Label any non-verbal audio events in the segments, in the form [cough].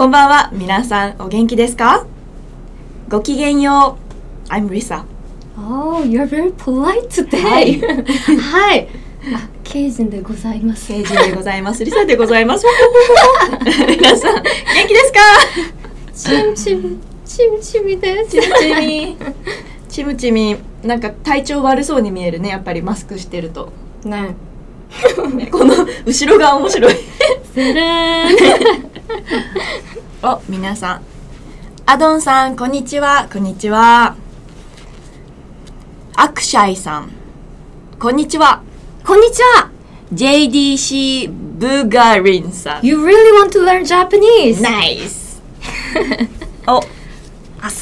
こんばんは。皆さんお元気ですか？ごきげんよう。I'm Risa. Oh, you're very polite today. はい。あ、ケイジンでございます。ケイジンでございます。リサでございます。[laughs] 皆さん、元気ですか？チムチム、チムチムです。チムチミ。チムチミ、なんか体調悪そうに見えるね。やっぱりマスクしてると。ね。[laughs] この後ろが面白い。[laughs] お、皆さん。アドンさん、こんにちは。こんにちは。アクシャイさん。こんにちは。こんにちは。JDC ブガリンさん。You really want to learn Japanese? ナイスお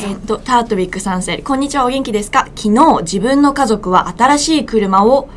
えっと、タートビック3世こんにちはお元気ですか？昨日自分の家族は新しい車を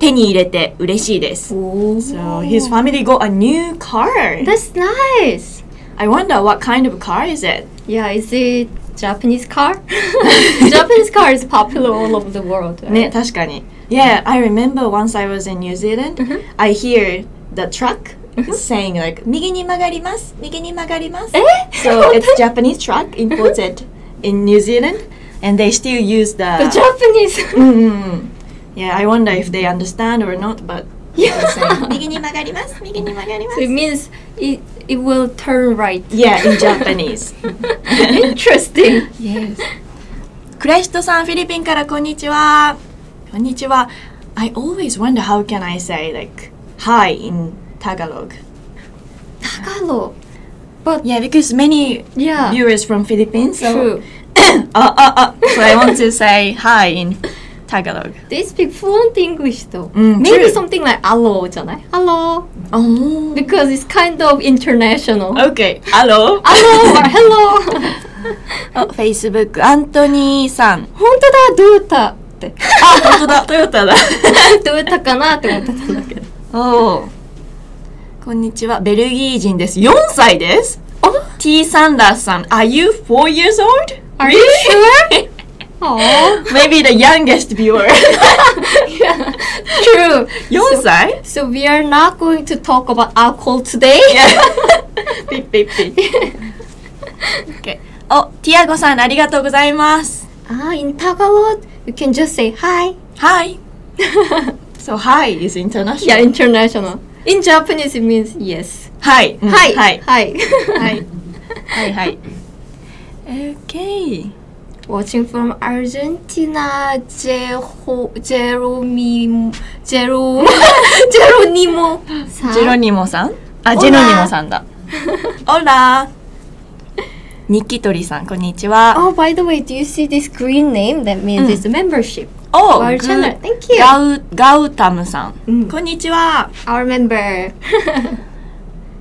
手に入れて嬉しいです。Oh. So his family got a new car. That's nice. I wonder what kind of car is it? Yeah, is it Japanese car? [laughs] [laughs] Japanese car is popular all over the world. right? ね、確かに。Yeah, I remember once I was in New Zealand, I hear the truck saying like 右に曲がります、右に曲がります。え So [laughs] it's Japanese truck imported in New Zealand, and they still use the. The Japanese. うんうんうん。Yeah, I wonder if they understand or not, but. Yeah. they're saying, 右に曲がります、右に曲がりま So it means it, it will turn right. Yeah, in Japanese. [laughs] Interesting. Yes. クレストさん、フィリピンからこんにちは。こんにちは。I always wonder how can I say like hi in Tagalog. Tagalog. But Yeah, because many yeah, viewers from Philippines. So, true. [coughs] uh, uh, uh, so I want to say hi in Tagalog. They speak fluent English though. Mm, Maybe true. something like hello, じゃない Hello. Oh. Because it's kind of international. Okay. Hello. Hello or hello. あ Facebook アントニーさん。本当だ、どうやったって。あ、本当だ。トヨタだ。どうやったかなって思ってたんだけど。おーこんにちは。ベルギー人です。4歳です。T サンダースさん。Are you 4 years old? Are you sure? Oh, maybe the youngest viewer. [laughs] yeah. True. Yonsai. So, so, we are not going to talk about alcohol today. Yeah. [laughs] beep beep beep. okay. Oh, Tiago san, arigatou gozaimasu. Ah, in Tagalog, you can just say hi. Hi. [laughs] so hi is international. Yeah, international. In Japanese, it means yes. Hi. Mm. Hi. Hi. Hi. hi. Hi. Hi. Okay. Watching from Argentina, Jeho, Jeromimo, Jero, Jeronimo さんジェロニモさんあ、ジェロニモさんだ。オラニキトリさん、こんにちは。Oh, by the way, do you see this green name? That means Mm. it's a membership. お Our グ channel. Thank you. ガウ、ガウタムさん。うんこんにちは。Our member.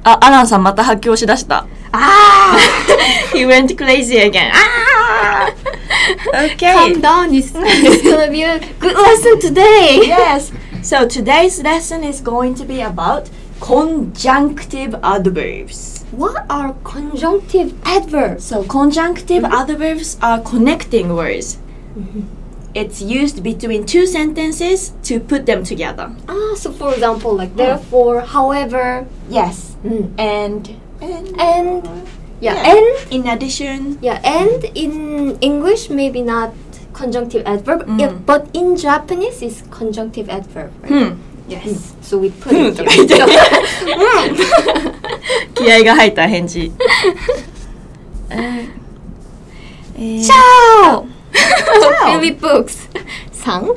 あ、アランさんまた発狂しだした。ah! He went crazy again. あー [laughs] Calm down. It's, it's gonna be a good lesson today. [laughs] Yes. So today's lesson is going to be about conjunctive adverbs. What are conjunctive adverbs? So conjunctive adverbs are connecting words. It's used between two sentences to put them together. Ah, so for example, like therefore, however, Yes. mm. And and and yeah, Yeah. and in addition, yeah, and in English maybe not conjunctive adverb, Mm. yeah, but in Japanese it's conjunctive adverb. Right? hmm. Mm. Yes. So we put うん it here. 気合が入った返事。えーえー Ciao. Ciao. Philip Books. さんう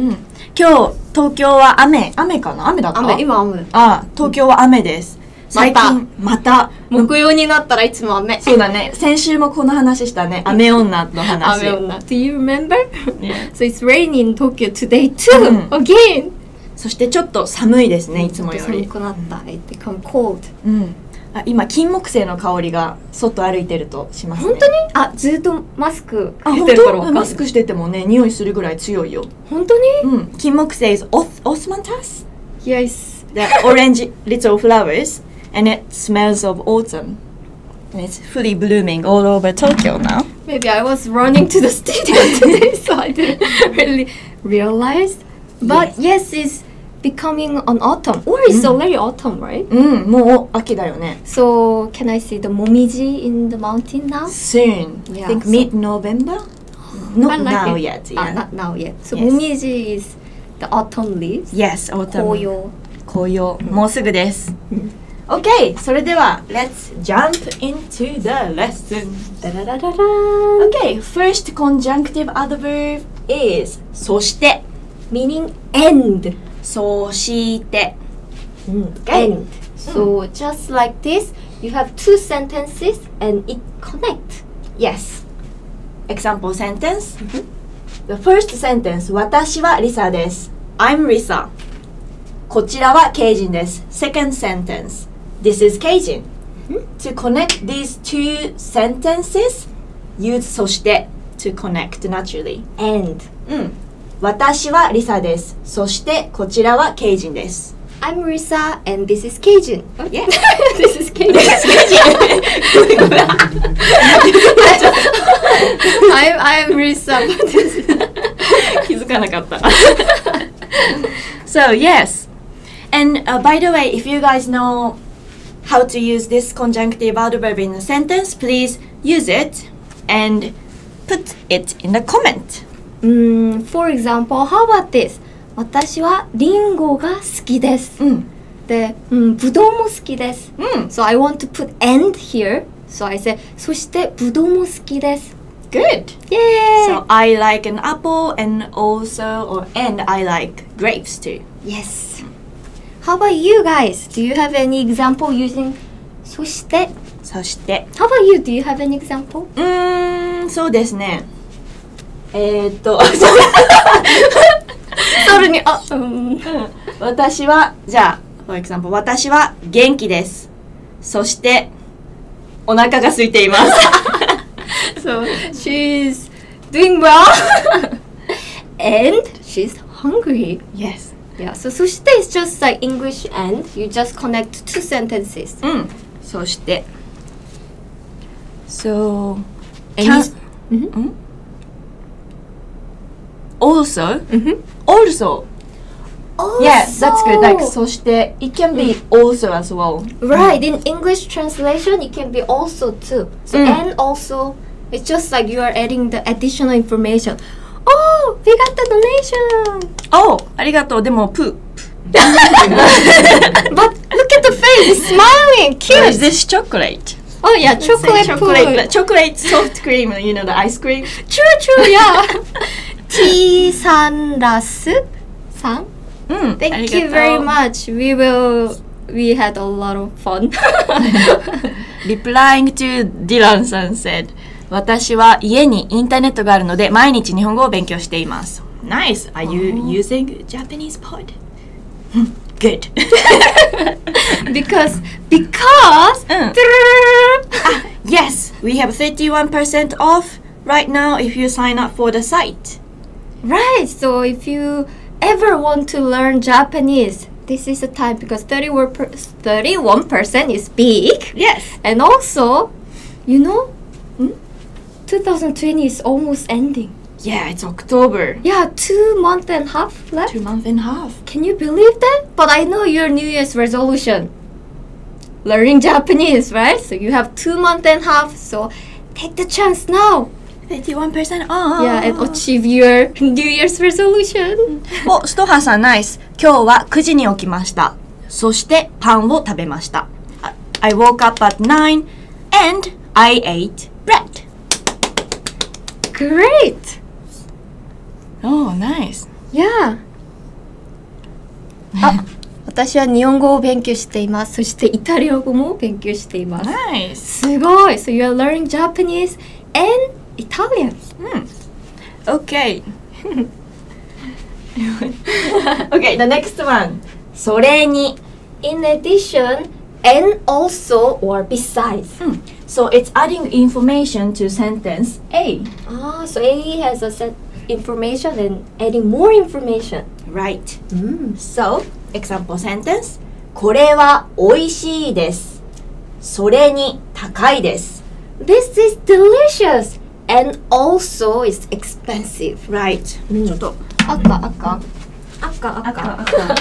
ん今日東京は雨雨かな雨だった雨今雨あ東京は雨です最近また。木曜になったらいつも雨。そうだね。先週もこの話したね。雨女の話。雨女。Do you remember? So it's raining in Tokyo today too うん again. そしてちょっと寒いですねいつもよ寒り、くなった。It become cold. うん、あ今金木犀の香りが外歩いてるとしますね。本当に？あずっとマスクしてるか。らマスクしててもね匂いするぐらい強いよ。本当に？うん。金木犀 is oth- osmanthus Yes. The orange little flowers and it smells of autumn and it's fully blooming all over Tokyo now Maybe I was running to the studio [laughs] today so I didn't really realize But yes, it's becoming an autumn, or it's already autumn, right? うん、もう秋だよね。 So can I see the momiji in the mountain now? Soon. I Yeah, think so- mid-November? [gasps] Not I like now it. yet. Ah, Yeah. not now yet. So Yes. momiji is the autumn leaves. Yes, autumn. 紅葉。紅葉。もうすぐです。 Okay, それでは Let's jump into the lesson. ダララララーン Okay, first conjunctive adverb is そして、 meaning end. そして。 End. So just like this, you have two sentences and it connect. Yes. Example sentence. The first sentence 私はリサです。I'm Lisa. こちらはケイジンです。Second sentence. This is Keijin. To connect these two sentences, use そして to connect naturally. End. うん。私はリサです。そしてこちらはケイジンです。 I'm Risa and this is Cajun. Yeah. [laughs] this is Cajun. [laughs] I'm I'm Risa. but this is- 気づかなかった。so [laughs] yes, and uh, by the way, if you guys know how to use this conjunctive adverb in a sentence, please use it and put it in the comment. Mm, for example, how about this? 私はリンゴが好きです。うん、で、うん、ぶどうも好きです。うん、 So I want to put and here. So I say そしてぶどうも好きです。 good. Yay! So I like an apple, and also or and I like grapes too. yes. How about you guys? Do you have any example using そしてそして、How about you? Do you have any example? うーん、そうですね。えー、っと。ソルにあ、うん。うん私はじゃあ for example 私は元気ですそしてお腹が空いています So she's doing well and she's hungry. yes Yeah, so そして is just like English and you just connect two sentences. うんそして so And can, you- Mhm. also Mhm. also Oh, yes that's good like そして it can be also as well Right, in English translation, it can be also too. So, Mm. and also, it's just like you are adding the additional information. Oh, we got the donation! おうありがとうでもプー [laughs] But look at the face, it's smiling, [laughs] What is cute! this chocolate Oh, yeah, Let's say chocolate, chocolate food. chocolate soft cream you know the ice cream True, true, yeah. T Sanras san. うんあ Thank りがと you う very much. We will. We had a lot of fun. [laughs] Replying to Dylan さん said 私は家にインターネットがあるので毎日日本語を勉強しています Nice! Are you using Japanese pod? Good! [laughs] because because うん Yes! We have 31% off right now if you sign up for the site right. So if you ever want to learn Japanese, this is the time because 31 percent is big, Yes! and also, you know, 2020 is almost ending. Yeah, it's October Yeah, two month and half left. Two month and a half Can you believe that? But I know your New Year's resolution. Learning Japanese, right? So you have two month and half. So take the chance now. 31% off Yeah, and achieve your [laughs] New Year's resolution. [laughs] お、ストハさんナイス。今日は9時に起きました。そしてパンを食べました。I I woke up at 9 and I ate bread. Great. Oh, nice. Yeah. あ、私は日本語を勉強しています。そしてイタリア語も勉強しています。Nice. すごい。So you are learning Japanese and Italian. Okay. okay, the next one. それに。In addition, and also or besides. So it's adding information to sentence A. Ah, so A has a set information and adding more information. Right. Mm. So, example sentence. これは美味しいです。それに高いです。 This is delicious and also is expensive. Right. ちょっと赤赤 赤赤赤赤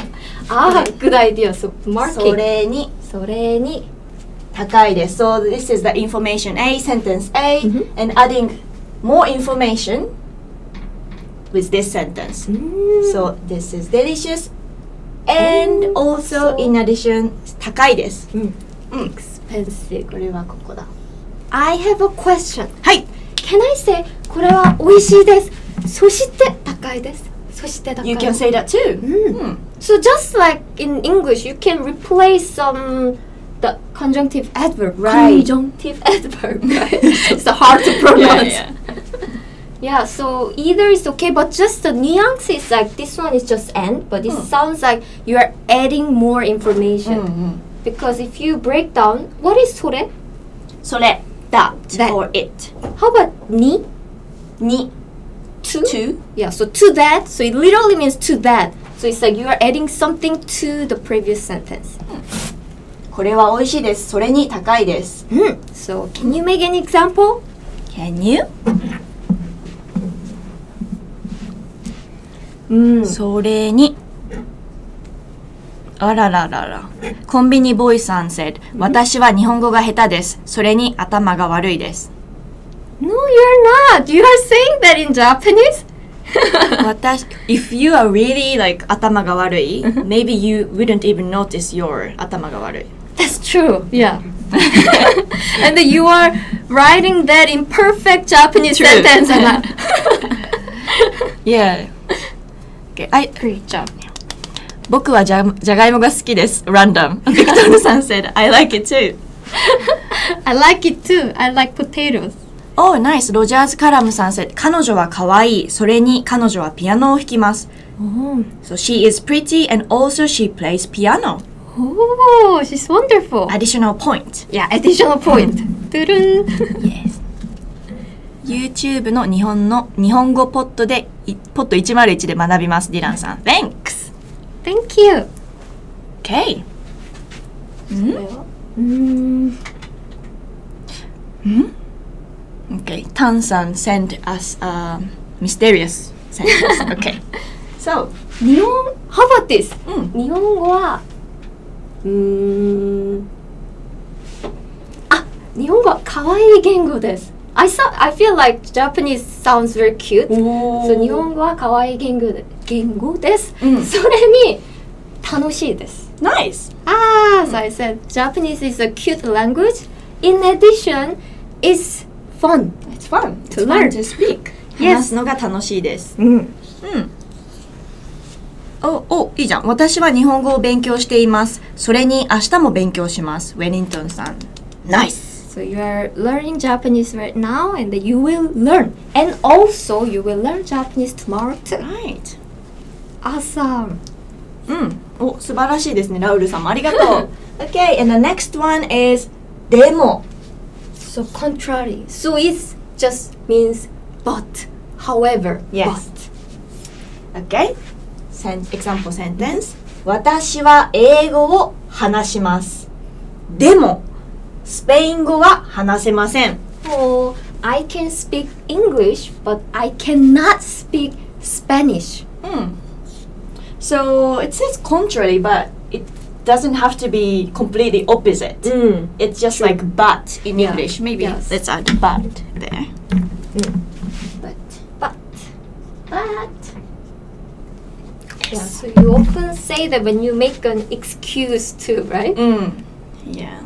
ああ good idea so そ marking れにそれに高いです so this is the information A sentence A Mhm. and adding more information with this sentence so this is delicious and also in addition 高いですうんうん expensive これはここだ I have a question はい Can I say これは美味しいですそして高いです そして高い You can say that too うんうん So just like in English, you can replace some the conjunctive adverb. Right. Conjunctive adverb. Right? [laughs] it's hard to pronounce. yeah, [laughs] Yeah, so either is okay, but just the nuance is like this one is just and, but it Hmm. sounds like you are adding more information. うんうん Because if you break down, what is それ?それ that That. or it How about に?に To? to Yeah, so to that, so it literally means to that. So it's like you are adding something to the previous sentence. これは美味しいですそれに高いです Hmm. So can you make an example? Can you? うんそれにあららららコンビニボーイさん said 私は日本語が下手ですそれに頭が悪いです No, you're not. You are saying that in Japanese. [laughs] 私 if you are really like 頭が悪い maybe you wouldn't even notice your 頭が悪い That's true. Yeah. [laughs] and then you are writing that in perfect Japanese True. sentence. [laughs] And I- Yeah okay, I, Great job. 僕はじゃじゃがいもが好きです random ビクトルさん said I like it too I like it too. I like potatoes. Oh, nice. ロジャーズ・カラムさん said 彼女は可愛い。それに彼女はピアノを弾きます。Oh. So she is pretty and also she plays piano. oh, she's wonderful. Additional point. yeah, additional point. Dun-dun. Yes. YouTube の日本の日本語ポットでいポット101で学びます。ディランさん。Thanks. Thank you. Okay. うん。Okay. Tan san sent us a mysterious sentence. Okay. So, 日本 How about this? うん。日本語はうーんあ日本語は可愛い言語です I, saw, I feel like Japanese sounds very cute so 日本語は可愛い言語で言語です、うんそれに楽しいです Nice. ああ、so I said Japanese is a cute language in addition it's fun It's fun. To It's fun learn. to speak. 話すのが楽しいです。うんうん。お、お、いいじゃん。私は日本語を勉強しています。それに明日も勉強します。ウェリントンさん。ナイス So you are learning Japanese right now and you will learn. And also you will learn Japanese tomorrow too. Right. Awesome. うん。お、素晴らしいですね。ラウルさんもありがとう。okay, and the next one is でも。So contrary. So it just means but. However, Yes. Okay? Sen example sentence. 私は英語を話します。でも、スペイン語は話せません。 but. Oh, I can speak English, but I cannot speak Spanish. Hmm. So it says contrary, but it doesn't have to be completely opposite. Mm. It's just True. like but in Yeah. English. Maybe Yes. let's add but there. But, but, but. Yeah, so you often say that when you make an excuse too, right? Mm. Yeah.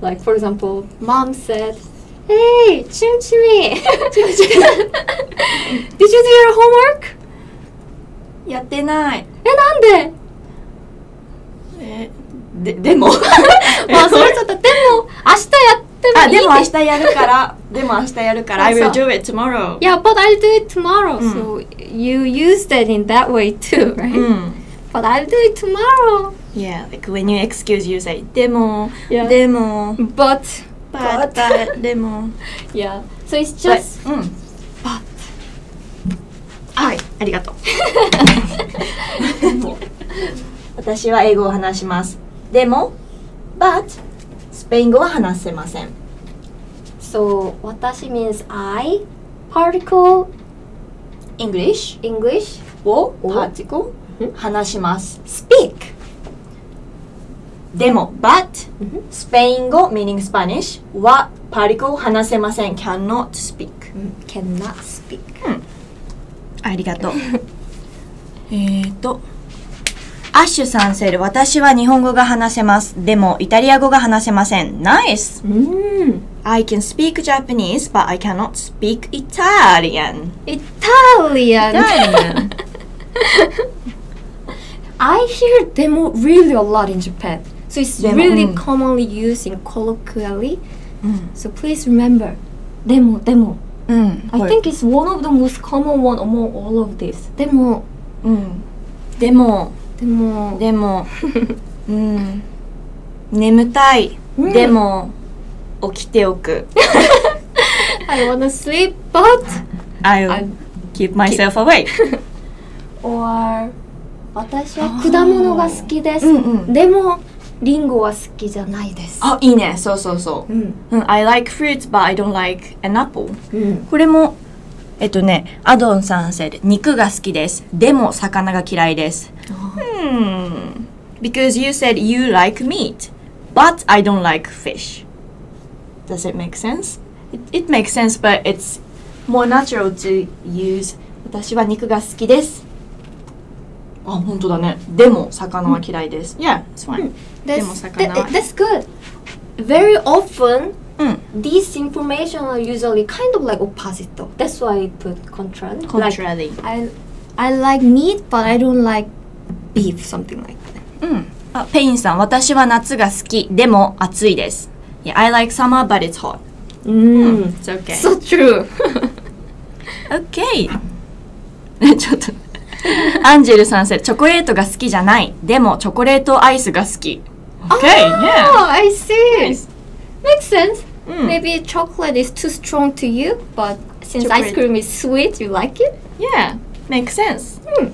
Like for example, mom said, "Hey, Chim Chimmy, [laughs] [laughs] did you do your homework?" やってない。え、なんで えででも忘れちゃった。でも、明日やってもいあいでも明日やるからでも明日やるからあ I will do it tomorrow. Yeah, but I'll do it tomorrow. うん So you use that in that way too, right? うん。But I'll do it tomorrow. Yeah, like when you excuse you say でも Yeah. でも But, but but でも yeah. So it's just うん。but. はい、ありがとう。私は英語を話します。でも、but スペイン語は話せません。So 私 means I, particle English English, をお particle うん話します。speak でも、but うんスペイン語 meaning Spanish はパリコ話せません。cannot speak。cannot speak ありがとう。えっと、アッシュさんセル、私は日本語が話せます。でも、イタリア語が話せません。ナイスうん I can speak Japanese, but I cannot speak Italian. Italian Italian. I hear demo really a lot in Japan so it's Demo, really mm. commonly used in colloquially うん。so please remember demo demo うん。I think it's one of the most common one among all of this でもうん。でも、でもでも、[laughs] うん。眠たい。うんでも、起きておく。[laughs] I wanna sleep but I'll I keep myself awake. [laughs] or 私は果物が好きです、うんうんでもリンゴは好きじゃないですあ、いいね。そうそうそう。うんうん、I like fruits, but I don't like an apple. うんこれも、えっとね、アドンさん said 肉が好きです。でも魚が嫌いです。Hmm. Because you said you like meat, but I don't like fish. Does it make sense? It, it makes sense, but it's more natural to use 私は肉が好きです。あ、本当だね。でも魚は嫌いです。Yeah, it's fine. でも That's, 魚は that, that's good very often うん。 these information are usually kind of like opposite though. That's why I put contrary. Like, Contrary. I I like meat but I don't like beef, something like that. うん。あ、ペインさん、私は夏が好き。でも暑いです。Yeah, I like summer, but it's hot. Mm. It's okay. So true. okay. ちょっと。アンジェルさんせチョコレートが好きじゃない。でもチョコレートアイスが好き。Okay, Oh, yeah. I see. Nice. Makes sense. うん Maybe chocolate is too strong to you, but since ice cream is sweet, you like it? Yeah, makes sense. うん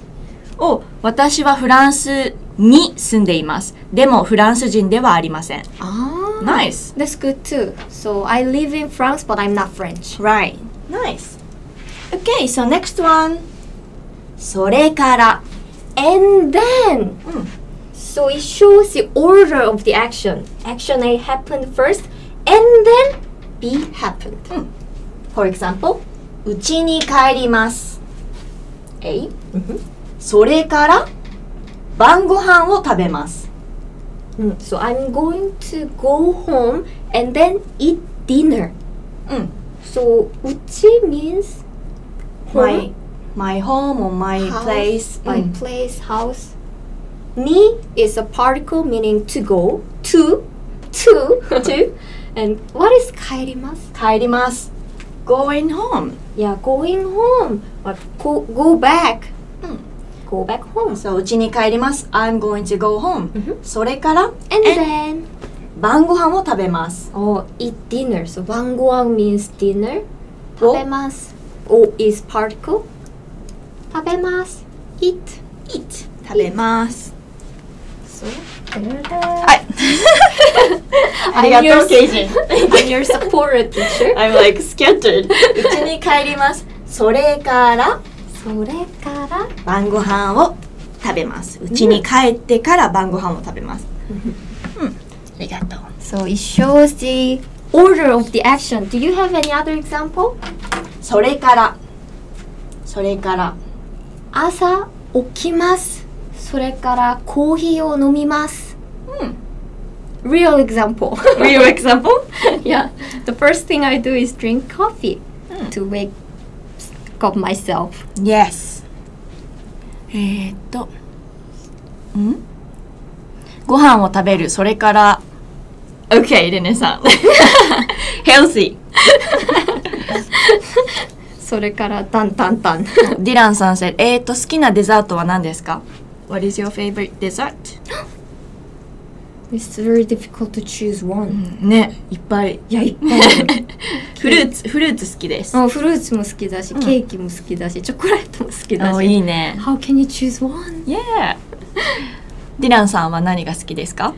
お、私はフランスに住んでいます。でもフランス人ではありません。Ah. Nice. That's good too. So I live in France, but I'm not French. Right. Nice. Okay, so next one. それから。And then, うん so it shows the order of the action. Action A happened first, and then B happened. For example, うちに帰ります。A、それから晩ご飯を食べます。 Mm, So I'm going to go home and then eat dinner. うん。 So uchi means My, my home or my house, place. my うん place, house. Ni is a particle meaning to go, to, to, [laughs] To. And what is kaerimasu? 帰ります。Going home. Yeah, going home. Or go, go back. うん Go back home. そう、うちに帰ります。I'm going to go home. うんそれから And then, 晩ご飯を食べます。oh, eat dinner. So bangoan means dinner. お Tabemasu. O is particle. Tabemasu. Eat. eat 食べます。So, はい。ありがとう、ケイジン。I'm your supporter teacher. I'm like scattered. うちに帰ります。それからそれから晩ご飯を食べます。うちに帰ってから晩ご飯を食べます。うん。ありがとう。So it shows the order of the action. Do you have any other example? それからそれから朝起きます。それからコーヒーを飲みます。うん Real example. Real example? yeah. The first thing I do is drink coffee うん to wake up myself. Yes えー、っとん？ご飯を食べるそれから OK レネさん Healthy [laughs] それからタンタンタン。ディランさん said えー、っと好きなデザートは何ですか？What is your favorite dessert? It's very difficult to choose one. ねいっぱいいや、いっぱい。フルーツフルーツ好きですあフルーツも好きだし、うんケーキも好きだし、チョコレートも好きだおし。いいね How can you choose one? Yeah ディランさんは何が好きですか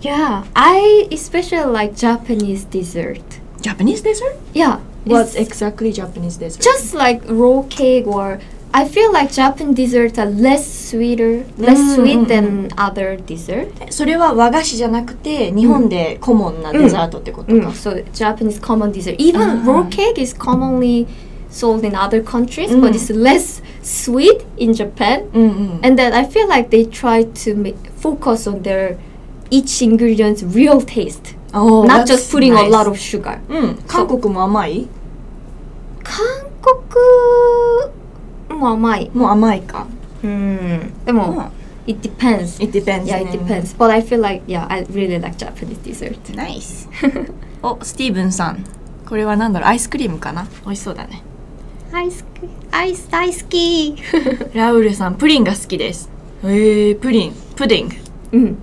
Yeah, I especially like Japanese dessert. Japanese dessert? Yeah, What's exactly Japanese dessert? just like raw cake or I feel like Japanese desserts are less sweeter, less うん sweet うん than other dessert. それは和菓子じゃなくて日本でコモンなデザートってことか、 So Japanese common dessert. Even Ah. roll cake is commonly sold in other countries, Mm. but it's less sweet in Japan. うんうん、 And then I feel like they try to make, focus on their each ingredient's real taste, Oh, not that's just putting a nice. lot of sugar. うん韓国も甘い韓国 も甘い。もう甘いかうん。でも、it depends. It depends Yeah, it depends. But I feel like, yeah, I really like Japanese dessert. ナイスおスティーブンさんこれは何だろうアイスクリームかな美味しそうだねアイス、アイス大好き。ラウールさんプリンが好きですへえー、プリンプディングうん。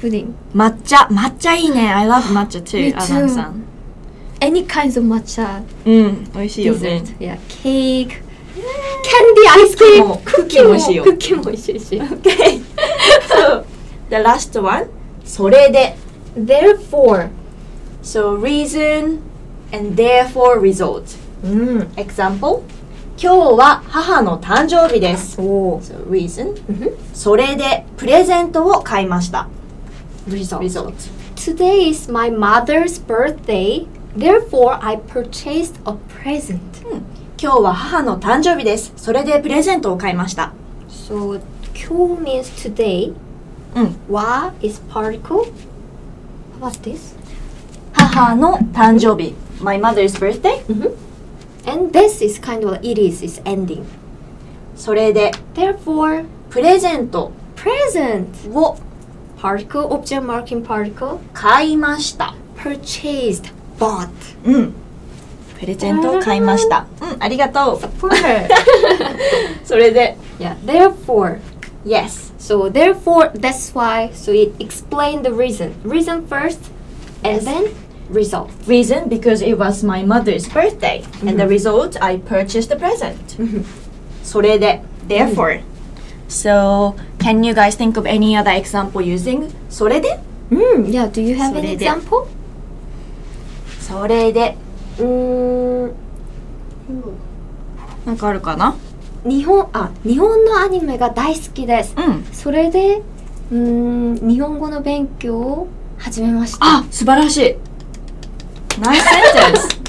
プディン。抹茶抹茶いいね I love 抹茶 too アナンさん Any kinds of matcha うん美味しいよね. Yeah, cake. Candy ice cream. クッキーも美味しいよクッキーも美味しいし。Okay so the last one それで Therefore. So reason and therefore result うん。Example 今日は母の誕生日ですお So reason ー。それでプレゼントを買いました Result. Result Today is my mother's birthday. Therefore, I purchased a present. 今日は母の誕生日ですそれでプレゼントを買いました So, 今日 means today. うんわ is particle. What's this? 母の誕生日 My mother's birthday And this is kind of it is is ending. それで Therefore, プレゼント present を particle object marking particle 買いました purchased bought. うんプレゼントを買いましたうんありがとう Support. それで yeah. [laughs] Therefore. Yes So therefore, that's why. So it explained the reason. Reason first, and Yes. then result. reason because it was my mother's birthday and the result I purchased a present それで therefore so can you guys think of any other example using それで Mm, yeah. Do you have そ an れで example? それで Mm, なんかあるかな日本あ日本のアニメが大好きです。うんそれで、うーん日本語の勉強を始めました。あ素晴らしい Nice sentence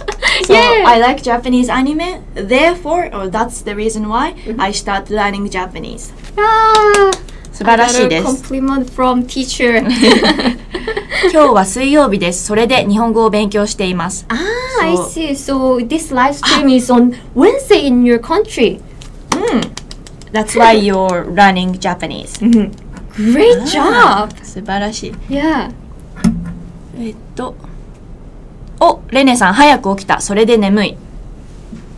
So Yeah. I like Japanese anime therefore or that's the reason why I start learning Japanese あ素晴らしいで I す.今日は水曜日ですそれで日本語を勉強しています ah, I So- see. So this live stream is on Wednesday in your country. うん That's why you're learning Japanese Great あ job. ー素晴らしい Yeah. えっとおレネさん早く起きたそれで眠い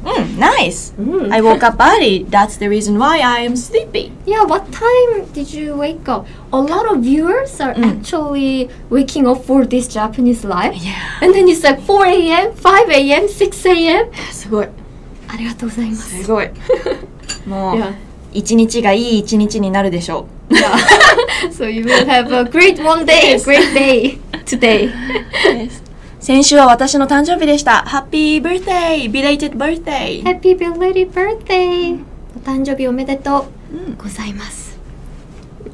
うん Nice Mm. I woke up early That's the reason why I am sleepy Yeah, what time did you wake up? A lot of viewers are Mm. actually waking up for this Japanese live. Yeah And then it's like 4 a.m., 5 a.m., 6 a.m. すごいありがとうございます。すごいもう Yeah. 一日がいい一日になるでしょ Yeah. [laughs] [laughs] so you will have a great one day, great day [laughs] today. う 先週は私の誕生日でした。 Happy birthday、belated birthday。Happy belated。お誕生日おめでとうございます。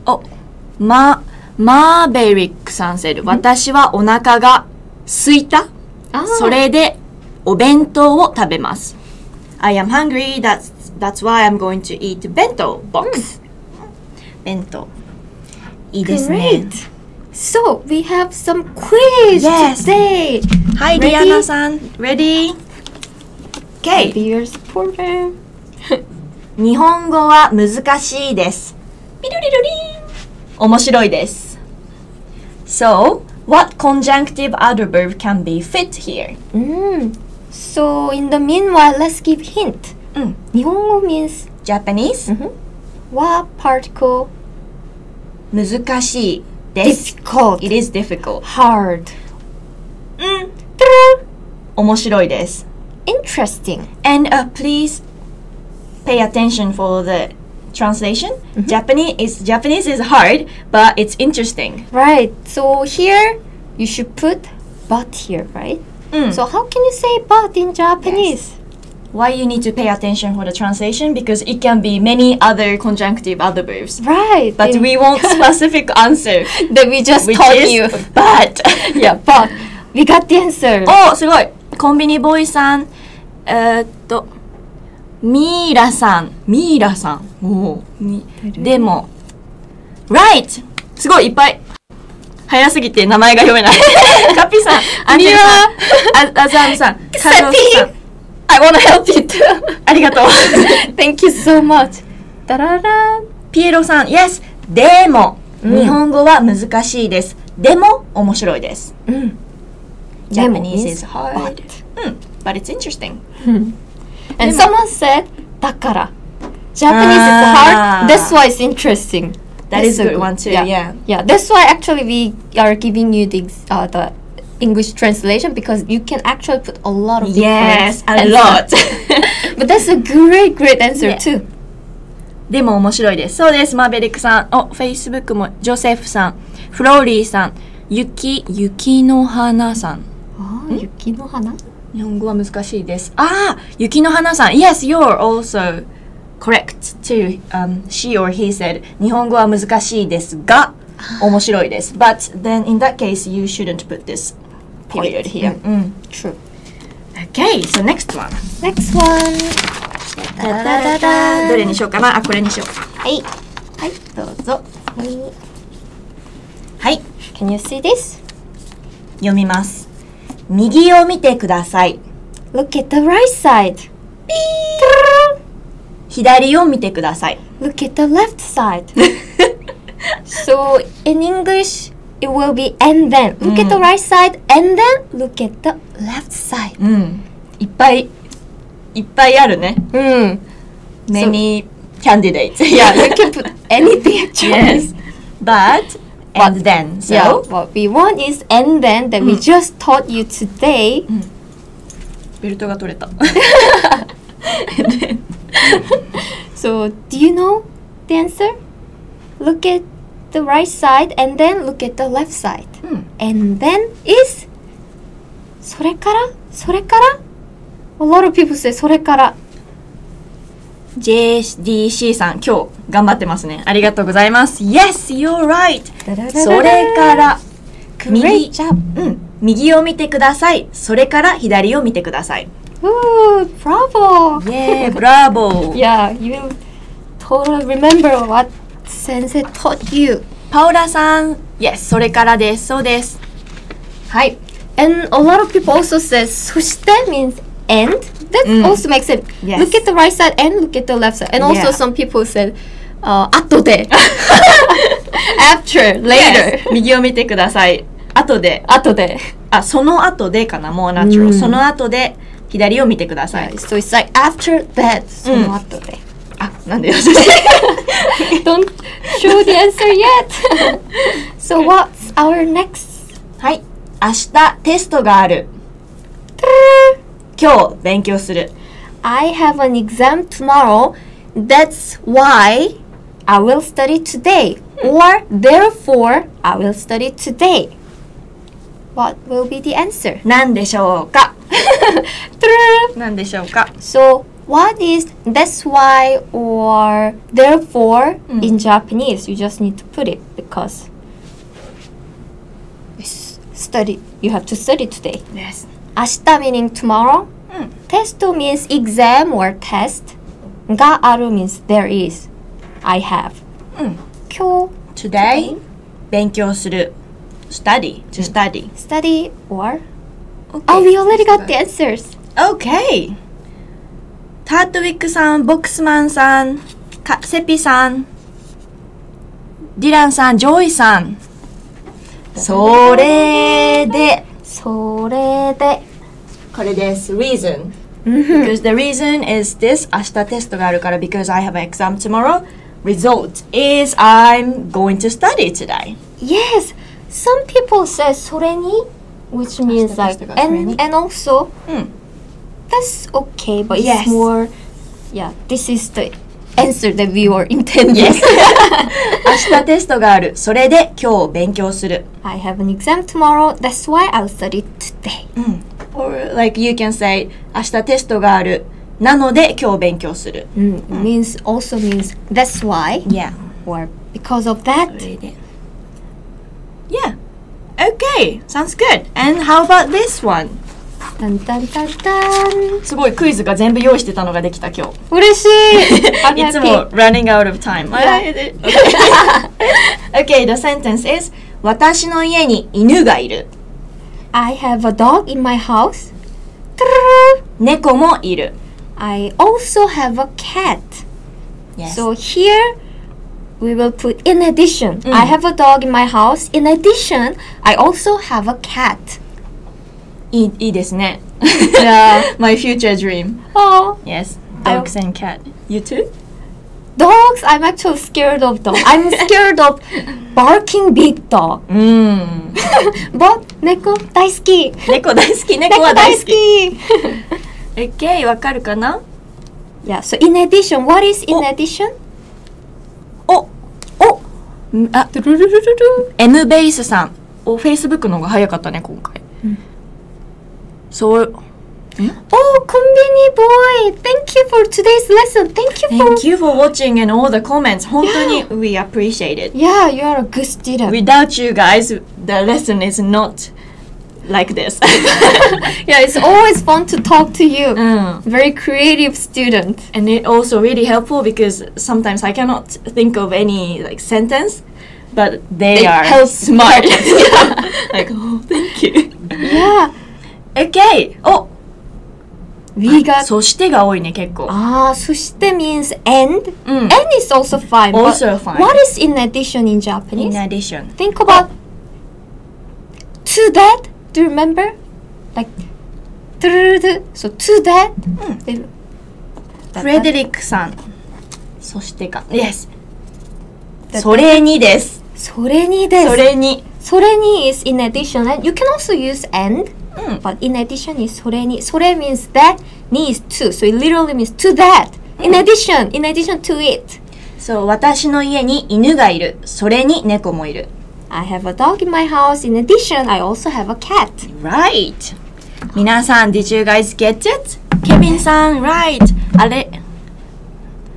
うん、お、マ、ま、マーベリックサンセル。私はお腹がすいた？それでお弁当を食べます。I am hungry. That's why I'm going to eat 弁当 box、弁当。いいですね。So, we have some quiz Yes. today! はい、Ready? リアナさん、ready? Okay. be your supporter. 日本語は難しいです。ピルリルリン面白いです。So, what conjunctive adverb can be fit here? Mm. So, in the meanwhile, let's give hint. うん。日本語 means Japanese? what particle 難しい。difficult, It is difficult. hard, うん。面白いです。 interesting. And uh, please pay attention for the translation. Japanese is Japanese is hard, but it's interesting. Right. So here you should put but here, right? Mm. So how can you say but in Japanese? Why you need to pay attention for the translation because it can be many other conjunctive adverbs. Right. But we want specific answer, that we just is you. but. yeah, but we got the answer. おすごいコンビニボーイさんえーっとミーラさんミーラさんおーみでも Right すごいいっぱい早すぎて名前が読めないカピさんアンジェルさんあアザームさんカズオさん I wanna help you too. ありがとう Thank you so much. ダララピエロさん Yes でも、うん日本語は難しいですでも面白いですうん。Japanese is hard うん but it's interesting And someone said だから。Japanese Ah. is hard. That's why it's interesting. That is a good one too, Yeah. yeah. That's why actually we are giving you the uh, the English translation because you can actually put a lot of Yes a lot But that's a great, great answer too. でも面白いです。そうです、マーベリックさん。お、Facebook も、ジョセフさん、フローリーさん、雪、雪の花さん。ああ、雪の花日本語は難しいです。ああ、雪の花さん。Yes, you're also correct too. Um, she or he said, 日本語は難しいですが、面白いです。But then in that case, you shouldn't put this period here. うん。True. Okay, so next one. Next one. ダダダダどれにしようかなあ、これにしようか。はい。はい、どうぞ。はい。はい。Can you see this? 読みます。右を見てください。Look at the right side. 左を見てください。Look at the left side. so in English, it will be and then. Look at the right side and then look at the left side. うん。いっぱい、いっぱいあるね。 Hmm. Many candidates. Yeah, [laughs] you can put [laughs] anything actually. yes. But, and then. So, Yeah, what we want is and then that we just taught you today. ベルトが取れた。 [laughs] So, do you know the answer? Look at the right side and then look at the left side. うん。And then is それからそれから A lot of people say それから JDC さん、今日頑張ってますね。ありがとうございます。Yes, you're right. それから、Great 右、うん。右を見てください。それから左を見てください。Ooh, bravo イェー、ブラボー。Yeah, you totally remember what sensei taught you パオラさん、Yes、それからです。そうです。はい。And a lot of people also say そして means and that Mm. also makes it Yes. look at the right side and look at the left side and also Yeah. some people said uh, 後で after later Yes 右を見てください。後で、後であ、その後でかな、もうナチュラル。うんその後で、左を見てください。Yeah, so it's like after that その後で、あ、なんでよ。Don't show the answer yet. so what's our next? はい。明日テストがある。今日勉強する。I have an exam tomorrow. That's why I will study today. Or therefore I will study today. What will be the answer? 何でしょうか何でしょうか so what is that's why or therefore Mm. in Japanese? You just need to put it because it's study. You have to study today. Yes. 明日 meaning tomorrow. うん。 Test means exam or test. がある means there is. I have. うん。今日 Today 勉強する。Study. To study. study or Oh, we already got the answers. Okay. タートウィックさん、ボックスマンさん、かセピさん、ディランさん、ジョイさん。それで、それで。これです。reason. うん Because the reason is this. 明日テストがあるから because I have an exam tomorrow. Result is I'm going to study today. Yes, some people say それに which means like and and also うん。that's okay, but Yes. it's more yeah, this is the answer that we were [laughs] intending. Yes. [laughs] 明日テストがある。それで今日勉強する。 I have an exam tomorrow, that's why I'll study today. Or like you can say 明日テストがある。 なので今日勉強する。 Mm, means also means that's why Yeah. or because of that. Yeah. Okay, sounds good. And how about this one? Dun, dun, dun, dun. すごいクイズが全部用意してたのができた今日。嬉しいいつも running out of time. Okay, the sentence is 私の家に犬がいる。I have a dog in my house. 猫もいる。I also have a cat. Yes. So here we will put in addition. Mm. I have a dog in my house. In addition, I also have a cat. いいいいですね。Yeah. My future dream. Oh, Yes. Dogs and cat. You too? dogs. I'm actually scared of dogs. I'm scared of barking big dog. うん。But 猫大好き。猫大好き。猫猫は大大好好き。き。Okay, わかるかな yeah. So in addition, what is in Oh. addition? おおあ M ベースさん。お、Facebook の方が早かったね、今回。そう。 Oh, Konbini boy. Thank you for today's lesson. Thank you for. Thank you for watching and all the comments. 本当に we appreciate it. Yeah, you are a good student. Without you guys, the lesson is not like this. [laughs] yeah, it's always fun to talk to you. うん。 Very creative student. And it also really helpful because sometimes I cannot think of any like sentence, but they, They are help- smart. help [laughs] [laughs] like, oh, thank you. Yeah. Okay. お We got そしてが多いね、結構。Ah, そして means and. うん。And is also fine. but Also fine. What is in addition in Japanese? In addition. Think about to that. Do you remember? Like so to that. フレデリックさん。そしてか。Yes. だそれにです。それにです。それに。それに is in addition. And you can also use and. うん。 But in addition is それに。それ means that. に is to. So it literally means to that. In addition. In addition to it. そう、私の家に犬がいる。それに猫もいる。 I have a dog in my house. In addition, I also have a cat. Right. 皆さん、did you guys get it? ケビンさん、right. あれ、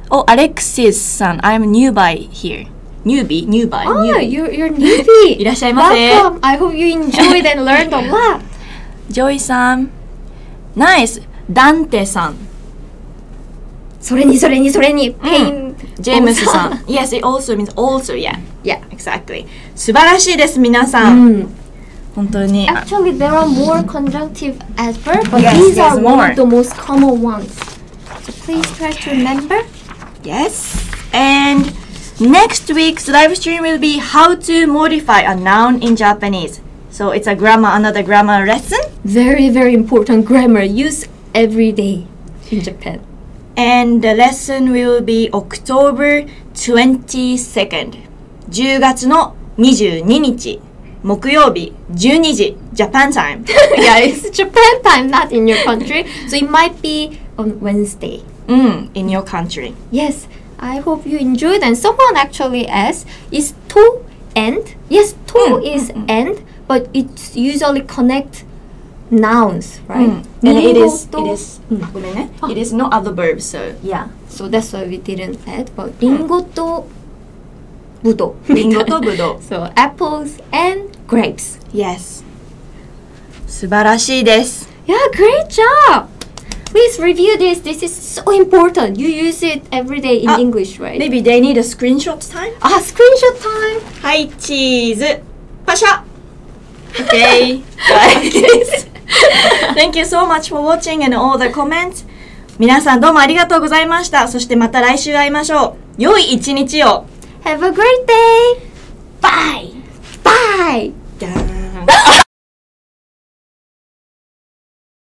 お、アレクシスさん、I'm new by here. newbie? new by? Oh, newbie. you're, you're [laughs] newbie. いらっしゃいませ。 Welcome. I hope you enjoyed and learned [laughs] a lot. ジョイさん、ナイス。ダンテさん、それにそれにそれに。Pain. ジェームスさん。yes, it also means also, yeah. Yeah. Exactly. 素晴らしいです、皆さん。 Mm. 本当に。 Actually, there are more conjunctive adverbs, but Yes, these there's are one more. of the most common ones. So please try to remember. Yes. And next week's live stream will be how to modify a noun in Japanese. So it's a grammar, another grammar lesson. Very, very important grammar used every day in Japan. And the lesson will be October 22nd. 10月の22日。木曜日12時 Japan time. [laughs] yeah, it's Japan time, not in your country. So it might be on Wednesday. うん、in your country. Yes, I hope you enjoyed. And someone actually asked, is to end? Yes, to Mm, is end, but it's usually connect nouns, right? Mm. And it is, Ringo it to- is, ごめんね。It is no other verb, so. Yeah, so that's why we didn't add. But リンゴとぶどう。リンゴとぶどう。 So [laughs] apples and grapes. Yes. 素晴らしいです。 Yeah, great job. Please review this. This is so important. You use it every day in Ah, English, right? Maybe they need a screenshot time? Ah, screenshot time. はい、チーズ。パシャ Okay, guys. Thank you so much for watching and all the comments. 皆さんどうもありがとうございました。そしてまた来週会いましょう。良い一日を。Have a great day. Bye. Bye.